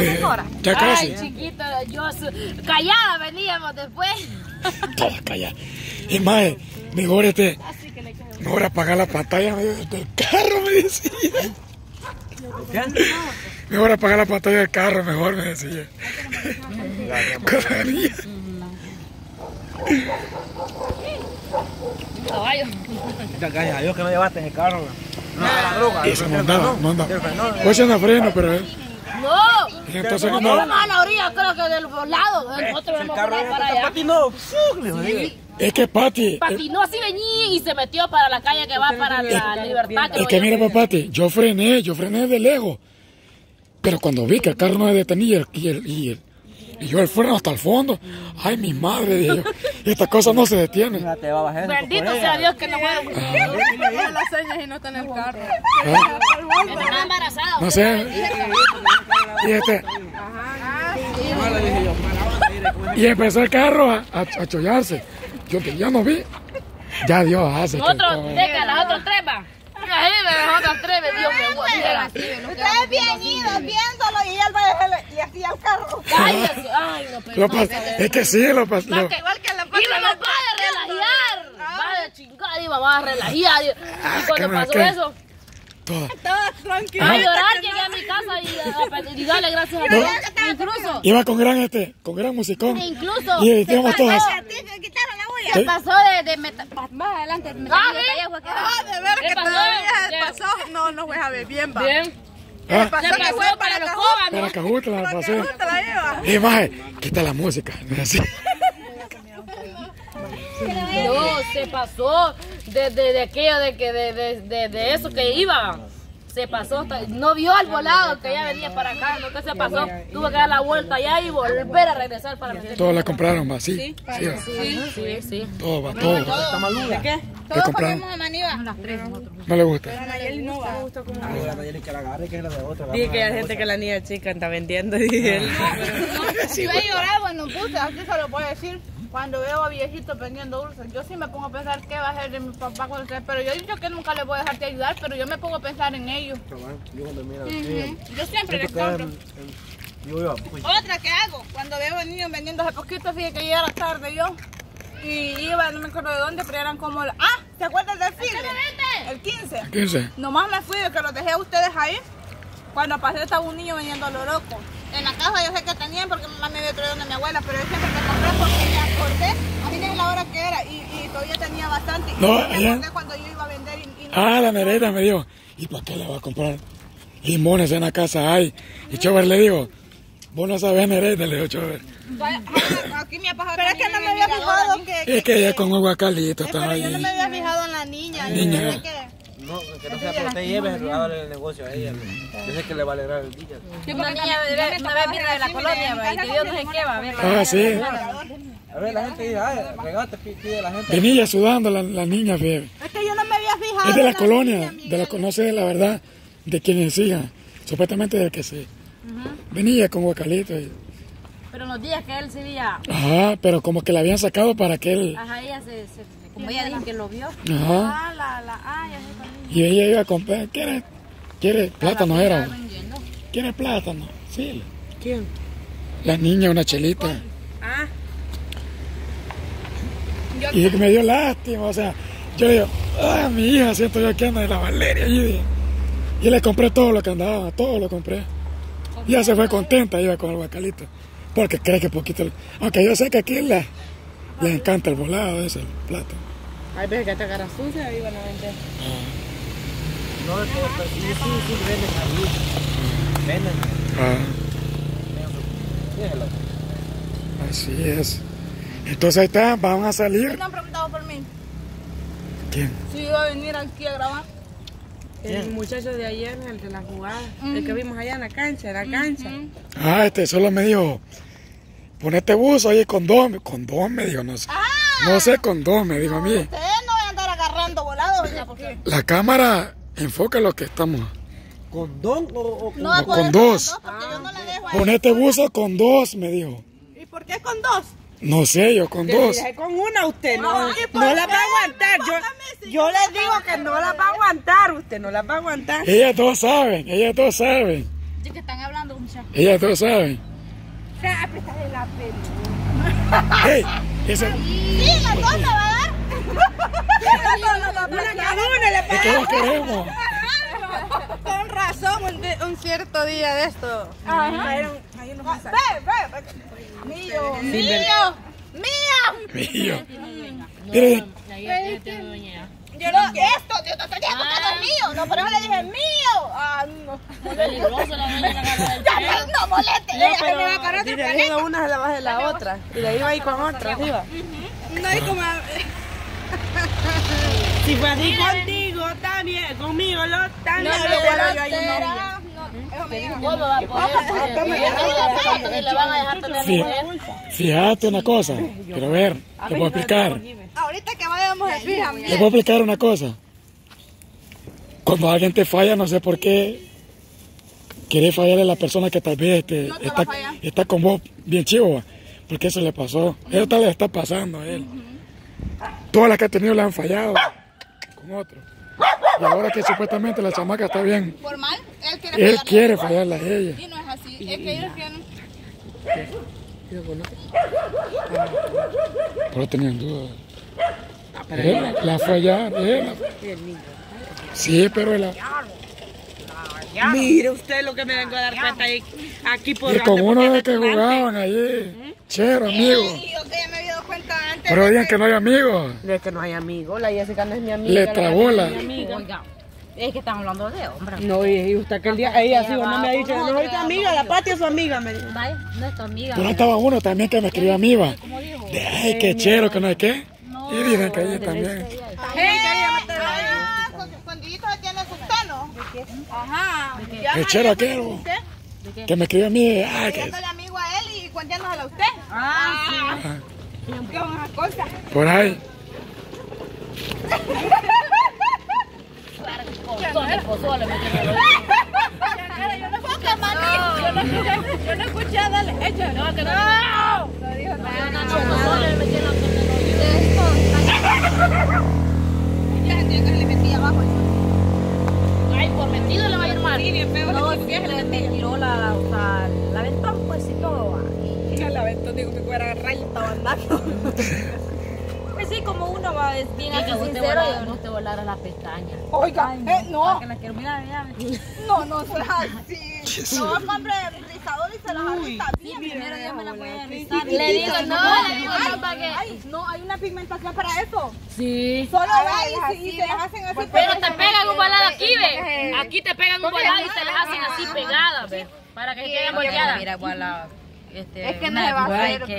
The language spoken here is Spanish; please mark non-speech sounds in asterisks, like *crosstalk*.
mejora? Ya casi. Ay, chiquito, yo callada veníamos después. *laughs* Todas calladas. Y más, mejor este, mejor apagar la pantalla del carro, me decía. Mejor apagar la pantalla del carro, mejor me decía. Codaría. Caballo. Gracias a Dios que no llevaste en el carro. No, la droga. Eso no andaba, no andaba. Pues anda freno, pero él. No. y entonces no vamos a la orilla, creo que de los lados. Nosotros El vamos carro para, allá. patinó. Es que Pati, eh, Patinó así venía y se metió para la calle que va para la libertad. es que mira, pues, Pati, yo frené, yo frené de lejos. Pero cuando vi que el carro no se detenía y, el, y, el, y yo el freno hasta el fondo, ay, mi madre, dije yo, esta cosa no se detiene. Ya te va a bajar. Bendito sea Dios que no fue. Tiene las señas y no está en el carro. Está embarazada. No sé. Y este, y empezó el carro a, a, a chollarse. Yo que ya no vi, ya Dios hace. que- Nosotros, deja, las otras tres va. Ahí me las otras tres, me me voy a Ustedes bien idos viéndolo y él va a dejarle y así al carro. Cállate. Ay, no, pero no, pero- es que sí, lo pas- lo- Igual que la Y mamá, va a relajar. Va a chingar y mamá a relajar. Y cuando qué pasó eso, toda. Todas tranquilas. a llorar, llegué a mi casa y a darle gracias a Dios. Incluso, Iba con gran este, con gran musicón. incluso. Y. Se pasó de, de meta- Más adelante me Ah, de Ah, de ver ¿Qué que pasó? todavía se pasó. No, no fue a ver bien, va. Bien. Ah, Pasó que fue para para los jóvenes. para Cajuta la pasé. Cajuta la más, quita la música. *laughs* Así. No, se pasó de, de, de aquello de que de, de, de, de eso que iba. Se pasó, no vio al volado que ya venía para acá, no que se pasó, tuvo que dar la vuelta allá y volver a regresar para meter. Todos la compraron, va, sí. Sí, va. Sí, sí, sí. todo va, todo va. ¿De qué? ¿Qué compraron? No le gusta. La Nayeli que la agarre que es la de otra. Dije que hay gente que la niña chica está vendiendo. Dije él. *laughs* Yo he llorado cuando puse, así se lo puedo decir. Cuando veo a viejitos vendiendo dulces, yo sí me pongo a pensar qué va a hacer de mi papá cuando sea. Pero yo he dicho que nunca le voy a dejar de ayudar, pero yo me pongo a pensar en ellos. Yo cuando miro Yo siempre les compro. Otra que hago, cuando veo a niños vendiendo hace poquito, fíjate que ya era tarde yo. Y iba, no me acuerdo de dónde, pero eran como... la- Ah, ¿se acuerdan del desfile? El 15. 15. Nomás me fui de que los dejé a ustedes ahí. Cuando pasé estaba un niño vendiendo a lo loco. En la casa yo sé que tenían porque mamá me había traído de mi abuela, pero yo siempre me compré porque me acordé. A mí no la hora que era y, y todavía tenía bastante. Y No, me allá- acordé cuando yo iba a vender y, y no- Ah, la Nereida me dijo, ¿y para qué le va a comprar limones en la casa hay? Y Chover le digo, vos no sabes Nereida, le digo Chover. Aquí me ha pasado Pero es que no me había fijado que... Es que ella con agua caliente estaba Pero yo no ahí. me había fijado en la niña. Niña. yo que- No, que no sea pero usted lleve a darle el negocio a ella. Yo sé que le va a alegrar el día. Una niña una vez vino de la colonia y pidió no sé qué va a ver. Ah, sí. A ver, la gente dice, ay, regate, pide la gente. Venía sudando la, la niña, fíjate. Es que yo no me había fijado. Es de la en colonia, niña, de la, no sé la verdad de quién es hija. Supuestamente del que sí. Venía con guacalito. Y, Pero los días que él se veía, ajá, pero como que la habían sacado para que él. ajá, ella se, se- como ella dijo que lo vio. Ajá. Ah, la, la, ah, ya. Y ella iba a comprar. ¿Quiere? ¿Quiere? Plátano era. ¿Quiere plátano? Sí. ¿Quién? La niña, una chelita. Ah, Y me dio lástima, o sea, yo le digo, ah, mi hija, siento yo que anda de la Valeria. Y, y le compré todo lo que andaba, todo lo compré. Y ella se fue contenta, iba con el guacalito. Porque cree que poquito. Aunque yo sé que aquí le, le encanta el volado, ese, el plato. hay veces que te agarras sucia y van a vender. No, es que pero sí, sí, sí, venden ahí. Venden. Ah, Déjalo. así es. Entonces ahí está, van a salir. ¿No han preguntado por mí? ¿Quién? Si iba a venir aquí a grabar. El muchacho de ayer, el de la jugada, el que vimos allá en la cancha, en la cancha. Ah, este solo me dijo, ponete buzo ahí con dos, con dos me dijo, no sé. No sé, con dos me dijo a mí. Ustedes no van a andar agarrando volado, ¿verdad? Porque La cámara enfoca lo que estamos. ¿Condón o, o no va a con dos. Porque yo no la dejo ahí. Ponete buzo con dos, me dijo. ¿Y por qué con dos? No sé, yo con dos. dije con una usted, no, ¿por no la qué? va a aguantar. Yo, si yo yo le digo que no la va a aguantar, usted no la va a aguantar. Ellas dos saben, ellas dos saben. ¿De qué están hablando, muchachos? Ellas dos saben. sea, apretarle la pelo. Hey, esa, Sí, la cosa va a dar. Una cabona le es que las queremos. Con razón, un, un cierto día de esto. Los Ve, ve, ve. Mío, mío, mío. Yo no, esto, yo no estoy diciendo que es mío. No, por eso le dije mío. Ah, no. Ya, no, no moleste. No, Ella se me va a pero cargar una se la baja de la otra. Y de ahí va a ir con otra, arriba. No hay como. Si fue así contigo, también, conmigo, lo también. No, Pero no, bueno, no, ¿Cómo va a poder? Y le van a dejar tener Fí- mujer. fíjate una cosa. Quiero ver. Te voy a explicar. Ahorita que vayamos Les bien. voy a explicar una cosa. Cuando alguien te falla, no sé por qué quiere fallarle a la persona que tal vez este, No te está, está con vos bien chivo. Porque eso le pasó. Eso tal le está pasando a él. Todas las que ha tenido le han fallado con otro. Y ahora que supuestamente la chamaca está bien, Por mal, él quiere él quiere fallarle a ella. Y no es así. Es que ellos quieren. Pero tenían dudas. Él la fallar, él. Sí, pero él la- Mire usted lo que me vengo a dar cuenta ahí, aquí por Y con uno de que jugaban allí. Chero, amigo. Pero digan que no hay amigos. No es que no hay amigos, la Jessica no es mi amiga. Le trabó la- es mi amiga. Oiga, es que están hablando de hombre. No, y y usted aquel día, ella sí, no me ha dicho, no soy tu amiga, la Pati es su amiga, me dijo. Vaya, no es tu amiga. Pero estaba uno también que me escribió a mí, va. De, ay, qué chero, que no hay qué. Y dicen que ella también. Ah, con escondidito tiene sus senos. Ajá. El chero bo, que me escribió a mí, ay, que amigo a él y a usted. Ah, por ahí. Yo no escuché, yo no escuché darle. Echa. No, que no. No dijo nada. pozole me tiene los Ya sentía que se le metía abajo. Ay, por metido le va a ir mal. Sí, bien feo. No, sí, le me tiró la, o sea, la ventón pues y todo. va. La ventón digo que fuera rayo, estaba andando. *laughs* Pues sí, como uno va, es bien así sincero. No te volara la pestaña. Oiga, eh, no. Que la quiero. *laughs* No, no seas así. No, hombre, rizador y se las arrita bien. Primero Dios me la voy a rizar. Le digo, no, le digo, no, no, para que. Ay, no, hay una pigmentación para eso. Sí. Solo va y, y se les hacen así. Pero te pegan un balada aquí, ve. Aquí te pegan un balada y se les hacen así pegadas, ve. Para que queden volteadas. Mira, igual la, este, Es que no se va a hacer. que-